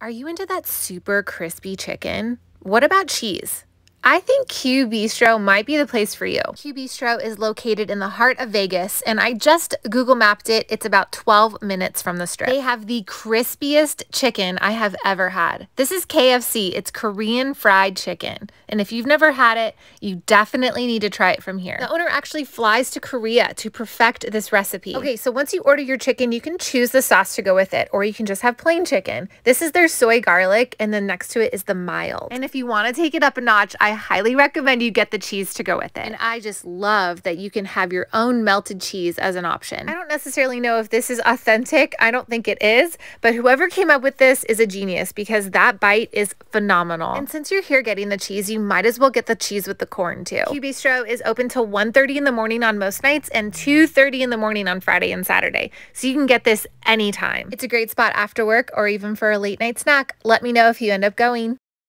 Are you into that super crispy chicken? What about cheese? I think Q Bistro might be the place for you. Q Bistro is located in the heart of Vegas, and I just Google mapped it. It's about 12 minutes from the strip. They have the crispiest chicken I have ever had. This is KFC. It's Korean fried chicken. And if you've never had it, you definitely need to try it from here. The owner actually flies to Korea to perfect this recipe. Okay, so once you order your chicken, you can choose the sauce to go with it, or you can just have plain chicken. This is their soy garlic, and then next to it is the mild. And if you want to take it up a notch, I highly recommend you get the cheese to go with it. And I just love that you can have your own melted cheese as an option. I don't necessarily know if this is authentic. I don't think it is, but whoever came up with this is a genius because that bite is phenomenal. And since you're here getting the cheese, you might as well get the cheese with the corn too. Q Bistro is open till 1.30 in the morning on most nights and 2.30 in the morning on Friday and Saturday. So you can get this anytime. It's a great spot after work or even for a late night snack. Let me know if you end up going.